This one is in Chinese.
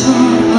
错